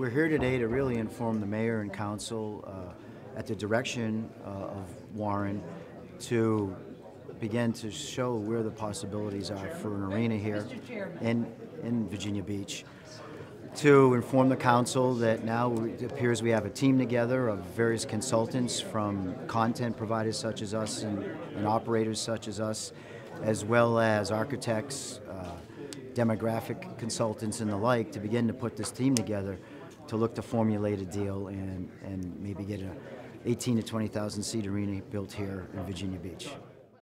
we're here today to really inform the mayor and council uh, at the direction uh, of Warren to begin to show where the possibilities are for an arena here in, in Virginia Beach. To inform the council that now it appears we have a team together of various consultants from content providers such as us and, and operators such as us, as well as architects, uh, demographic consultants, and the like, to begin to put this team together to look to formulate a deal and, and maybe get a 18 to 20,000 seat arena built here in Virginia Beach.